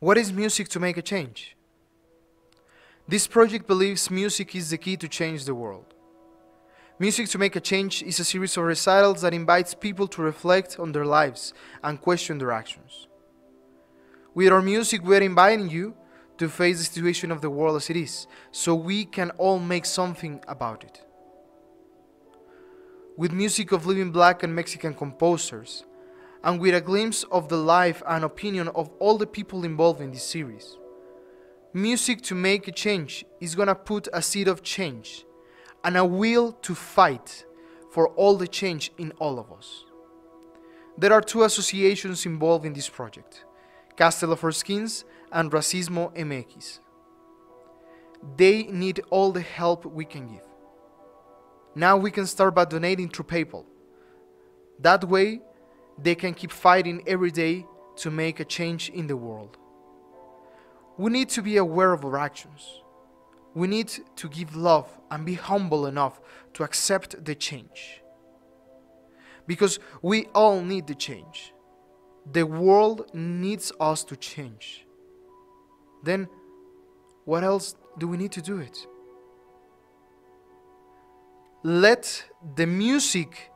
What is music to make a change? This project believes music is the key to change the world. Music to Make a Change is a series of recitals that invites people to reflect on their lives and question their actions. With our music, we are inviting you to face the situation of the world as it is, so we can all make something about it. With music of living black and Mexican composers, and with a glimpse of the life and opinion of all the people involved in this series. Music to Make a Change is gonna put a seed of change and a will to fight for all the change in all of us. There are two associations involved in this project Castelo for Skins and Racismo MX. They need all the help we can give. Now we can start by donating through PayPal. That way, they can keep fighting every day to make a change in the world. We need to be aware of our actions. We need to give love and be humble enough to accept the change. Because we all need the change. The world needs us to change. Then, what else do we need to do it? Let the music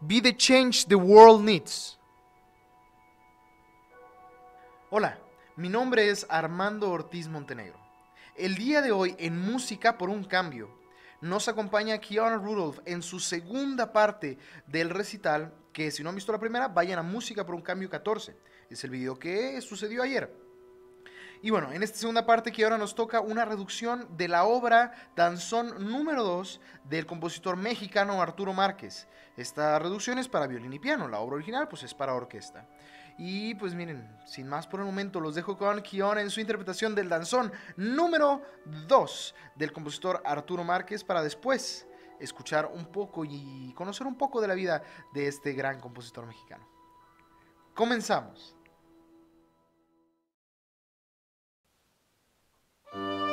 be the change the world needs. Hola, mi nombre es Armando Ortiz Montenegro. El día de hoy en Música por un Cambio nos acompaña Kiana Rudolph en su segunda parte del recital que si no han visto la primera, vayan a Música por un Cambio 14. Es el video que sucedió ayer. Y bueno, en esta segunda parte que ahora nos toca una reducción de la obra Danzón número 2 del compositor mexicano Arturo Márquez. Esta reducción es para violín y piano, la obra original pues es para orquesta. Y pues miren, sin más por el momento, los dejo con Kion en su interpretación del danzón número 2 del compositor Arturo Márquez para después escuchar un poco y conocer un poco de la vida de este gran compositor mexicano. Comenzamos. Thank you.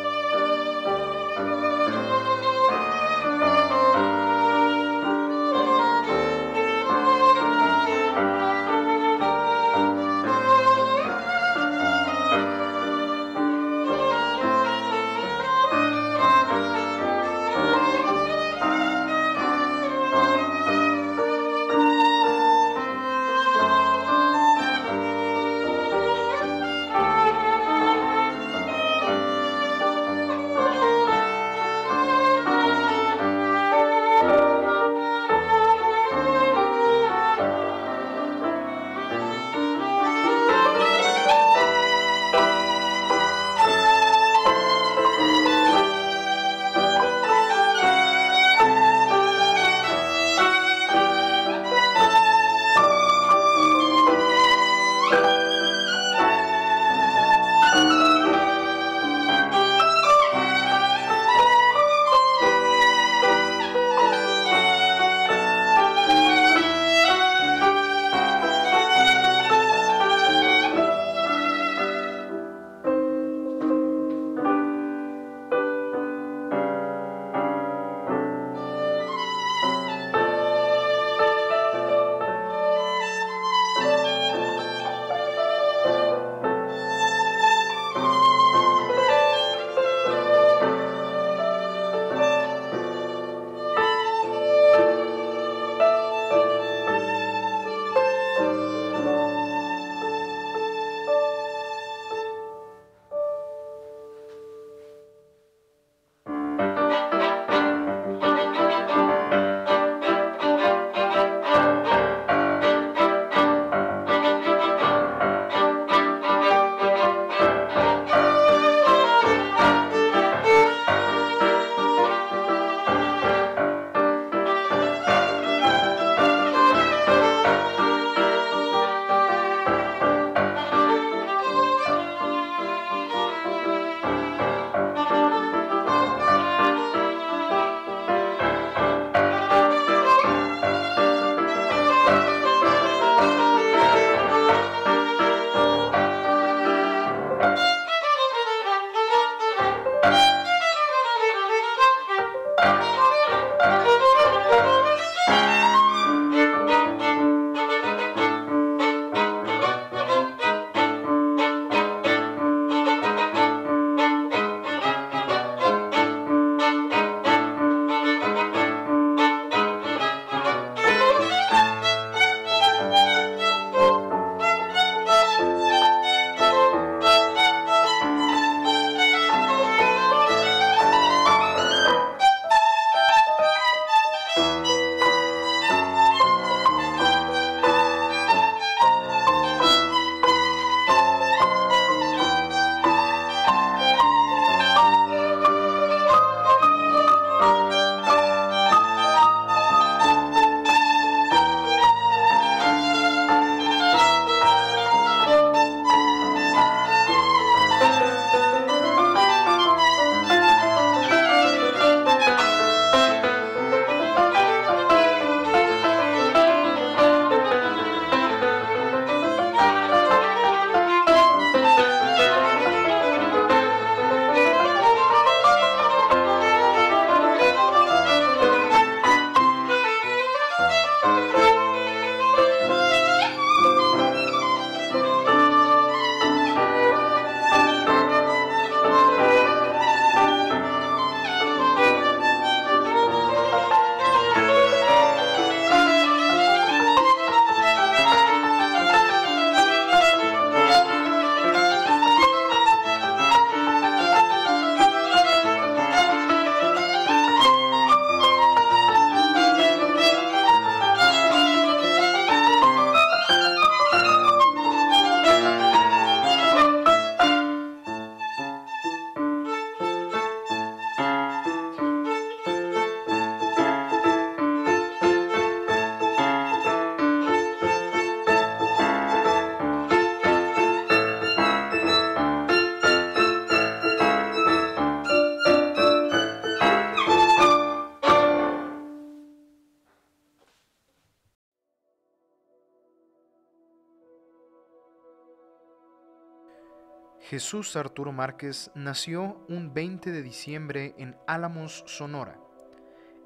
Jesús Arturo Márquez nació un 20 de diciembre en Álamos, Sonora.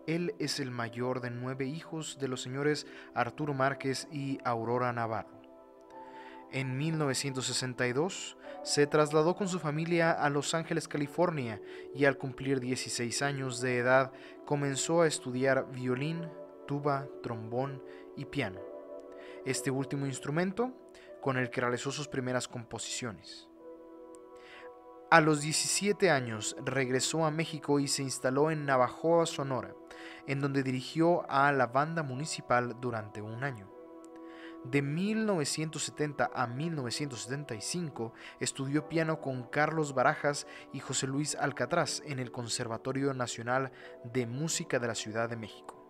Él es el mayor de nueve hijos de los señores Arturo Márquez y Aurora Navarro. En 1962 se trasladó con su familia a Los Ángeles, California, y al cumplir 16 años de edad comenzó a estudiar violín, tuba, trombón y piano. Este último instrumento con el que realizó sus primeras composiciones. A los 17 años regresó a México y se instaló en Navajoa, Sonora, en donde dirigió a la banda municipal durante un año. De 1970 a 1975 estudió piano con Carlos Barajas y José Luis Alcatraz en el Conservatorio Nacional de Música de la Ciudad de México.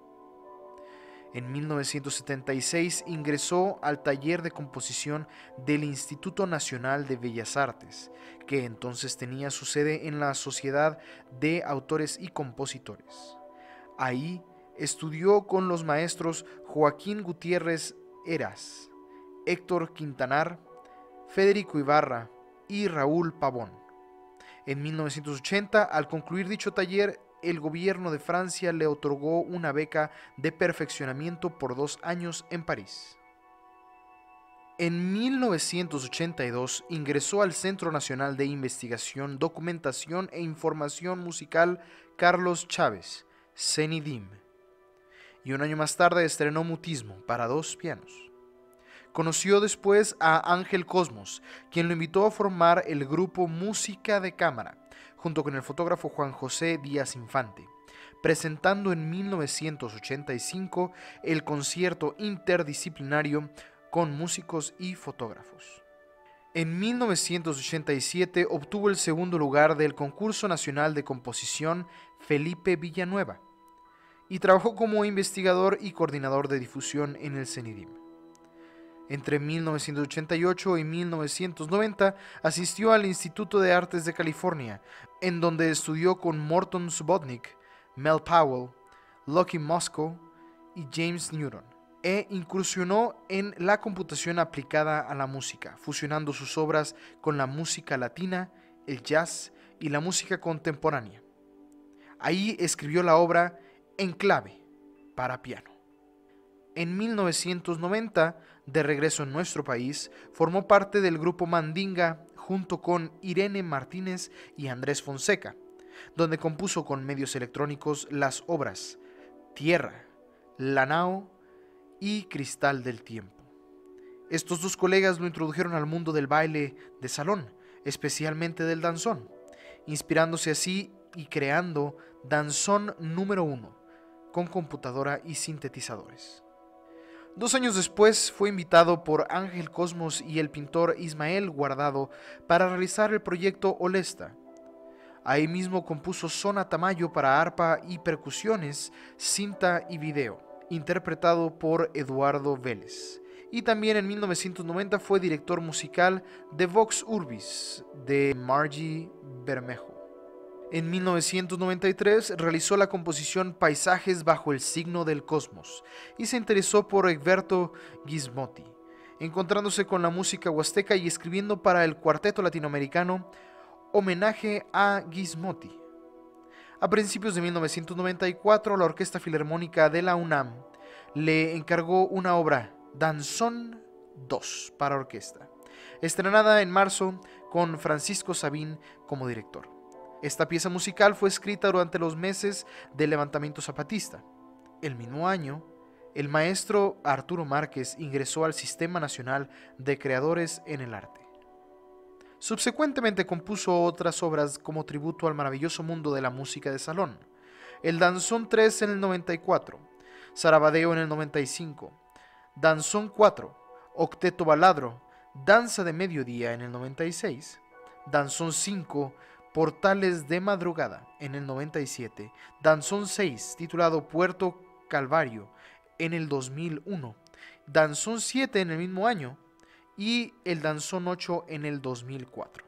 En 1976 ingresó al taller de composición del Instituto Nacional de Bellas Artes, que entonces tenía su sede en la Sociedad de Autores y Compositores. Ahí estudió con los maestros Joaquín Gutiérrez Eras, Héctor Quintanar, Federico Ibarra y Raúl Pavón. En 1980, al concluir dicho taller, el gobierno de Francia le otorgó una beca de perfeccionamiento por dos años en París. En 1982 ingresó al Centro Nacional de Investigación, Documentación e Información Musical Carlos Chávez, CENIDIM, y un año más tarde estrenó Mutismo para dos pianos. Conoció después a Ángel Cosmos, quien lo invitó a formar el grupo Música de Cámara, junto con el fotógrafo Juan José Díaz Infante, presentando en 1985 el concierto interdisciplinario con músicos y fotógrafos. En 1987 obtuvo el segundo lugar del Concurso Nacional de Composición Felipe Villanueva y trabajó como investigador y coordinador de difusión en el CENIDIM. Entre 1988 y 1990 asistió al Instituto de Artes de California, en donde estudió con Morton Subotnick, Mel Powell, Lucky Moscow y James Newton, e incursionó en la computación aplicada a la música, fusionando sus obras con la música latina, el jazz y la música contemporánea. Ahí escribió la obra En clave para piano. En 1990, de regreso en nuestro país, formó parte del grupo Mandinga junto con Irene Martínez y Andrés Fonseca, donde compuso con medios electrónicos las obras Tierra, Lanao y Cristal del Tiempo. Estos dos colegas lo introdujeron al mundo del baile de salón, especialmente del danzón, inspirándose así y creando Danzón número uno, con computadora y sintetizadores. Dos años después fue invitado por Ángel Cosmos y el pintor Ismael Guardado para realizar el proyecto Olesta. Ahí mismo compuso Zona Tamayo para arpa y percusiones, cinta y video, interpretado por Eduardo Vélez. Y también en 1990 fue director musical de Vox Urbis de Margie Bermejo. En 1993 realizó la composición Paisajes bajo el signo del cosmos y se interesó por Egberto Gizmotti, encontrándose con la música huasteca y escribiendo para el cuarteto latinoamericano Homenaje a Gizmotti. A principios de 1994, la Orquesta Filarmónica de la UNAM le encargó una obra, Danzón 2, para orquesta, estrenada en marzo con Francisco Sabín como director. Esta pieza musical fue escrita durante los meses del levantamiento zapatista. El mismo año, el maestro Arturo Márquez ingresó al Sistema Nacional de Creadores en el Arte. Subsecuentemente compuso otras obras como tributo al maravilloso mundo de la música de salón. El Danzón 3 en el 94, Sarabadeo en el 95, Danzón 4, Octeto Baladro, Danza de Mediodía en el 96, Danzón 5, Portales de Madrugada en el 97, Danzón 6 titulado Puerto Calvario en el 2001, Danzón 7 en el mismo año y el Danzón 8 en el 2004.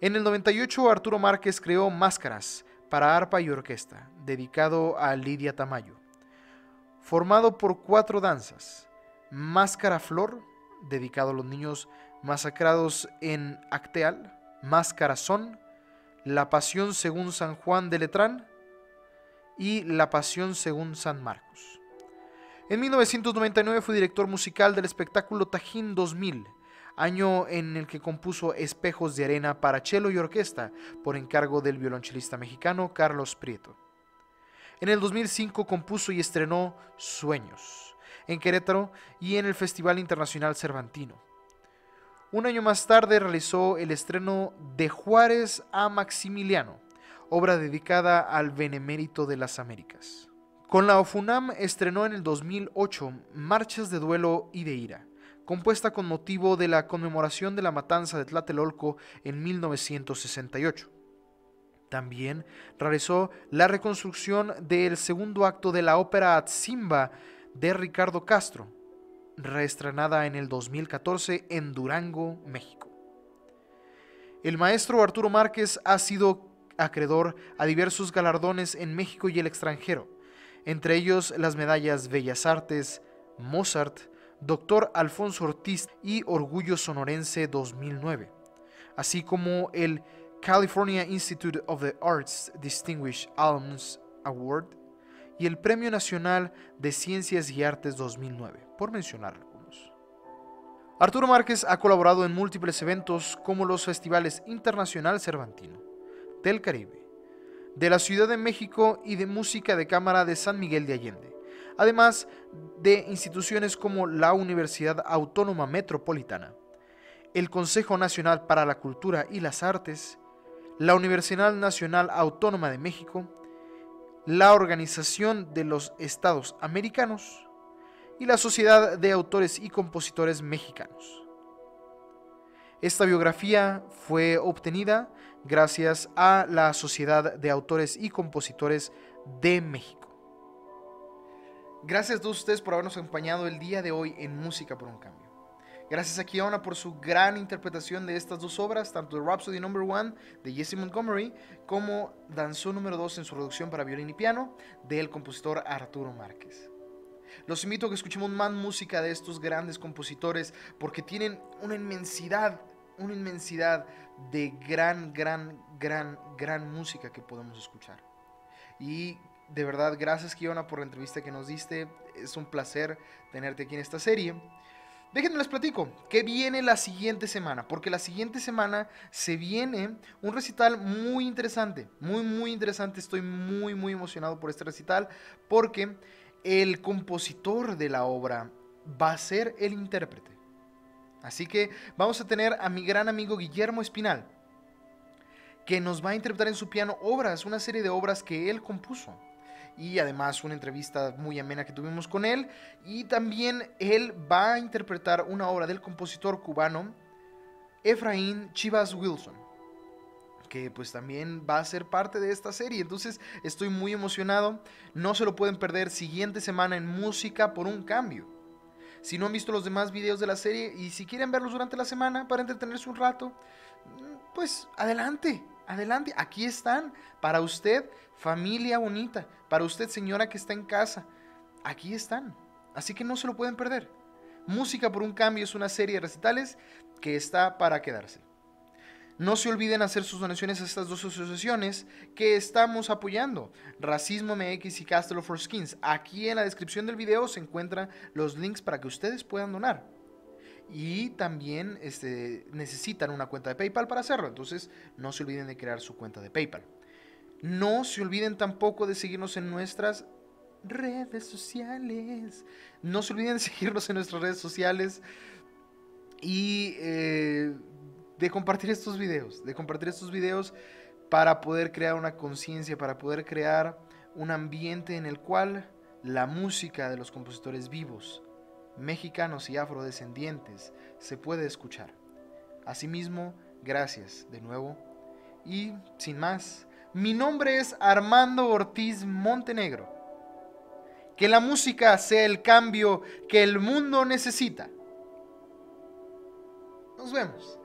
En el 98 Arturo Márquez creó Máscaras para arpa y orquesta, dedicado a Lidia Tamayo, formado por cuatro danzas, Máscara Flor, dedicado a los niños Masacrados en Acteal, Máscarazón, La Pasión según San Juan de Letrán y La Pasión según San Marcos. En 1999 fue director musical del espectáculo Tajín 2000, año en el que compuso Espejos de Arena para cello y orquesta por encargo del violonchelista mexicano Carlos Prieto. En el 2005 compuso y estrenó Sueños en Querétaro y en el Festival Internacional Cervantino. Un año más tarde realizó el estreno de Juárez a Maximiliano, obra dedicada al Benemérito de las Américas. Con la OFUNAM estrenó en el 2008 Marchas de Duelo y de Ira, compuesta con motivo de la conmemoración de la matanza de Tlatelolco en 1968. También realizó la reconstrucción del segundo acto de la ópera Atzimba de Ricardo Castro, reestrenada en el 2014 en Durango, México. El maestro Arturo Márquez ha sido acreedor a diversos galardones en México y el extranjero, entre ellos las medallas Bellas Artes, Mozart, Doctor Alfonso Ortiz y Orgullo Sonorense 2009, así como el California Institute of the Arts Distinguished Alums Award y el Premio Nacional de Ciencias y Artes 2009, por mencionar algunos. Arturo Márquez ha colaborado en múltiples eventos como los festivales Internacional Cervantino, del Caribe, de la Ciudad de México y de Música de Cámara de San Miguel de Allende, además de instituciones como la Universidad Autónoma Metropolitana, el Consejo Nacional para la Cultura y las Artes, la Universidad Nacional Autónoma de México, la Organización de los Estados Americanos y la Sociedad de Autores y Compositores Mexicanos. Esta biografía fue obtenida gracias a la Sociedad de Autores y Compositores de México. Gracias a todos ustedes por habernos acompañado el día de hoy en Música por un Cambio. Gracias a Kiona por su gran interpretación de estas dos obras, tanto de Rhapsody No. 1 de Jesse Montgomery como Danzó número 2 en su reducción para violín y piano del compositor Arturo Márquez. Los invito a que escuchemos más música de estos grandes compositores porque tienen una inmensidad, una inmensidad de gran, gran, gran, gran música que podemos escuchar. Y de verdad, gracias Kiona por la entrevista que nos diste. Es un placer tenerte aquí en esta serie. Déjenme les platico, ¿qué viene la siguiente semana? Porque la siguiente semana se viene un recital muy interesante, muy, muy interesante. Estoy muy, muy emocionado por este recital porque el compositor de la obra va a ser el intérprete. Así que vamos a tener a mi gran amigo Guillermo Espinal, que nos va a interpretar en su piano obras, una serie de obras que él compuso y además una entrevista muy amena que tuvimos con él. Y también él va a interpretar una obra del compositor cubano Efraín Chivas Wilson, que pues también va a ser parte de esta serie. Entonces estoy muy emocionado. No se lo pueden perder siguiente semana en Música por un Cambio. Si no han visto los demás videos de la serie y si quieren verlos durante la semana para entretenerse un rato, pues adelante, adelante, aquí están para usted familia bonita, para usted señora que está en casa, aquí están. Así que no se lo pueden perder. Música por un cambio es una serie de recitales que está para quedarse. No se olviden hacer sus donaciones a estas dos asociaciones que estamos apoyando, Racismo MX y Castle for Skins. Aquí en la descripción del video se encuentran los links para que ustedes puedan donar. Y también este, necesitan una cuenta de PayPal para hacerlo, entonces no se olviden de crear su cuenta de PayPal. No se olviden tampoco de seguirnos en nuestras redes sociales. No se olviden de seguirnos en nuestras redes sociales y eh, de compartir estos videos, de compartir estos videos para poder crear una conciencia, para poder crear un ambiente en el cual la música de los compositores vivos, mexicanos y afrodescendientes, se puede escuchar. Asimismo, gracias de nuevo y sin más, mi nombre es Armando Ortiz Montenegro. Que la música sea el cambio que el mundo necesita. Nos vemos.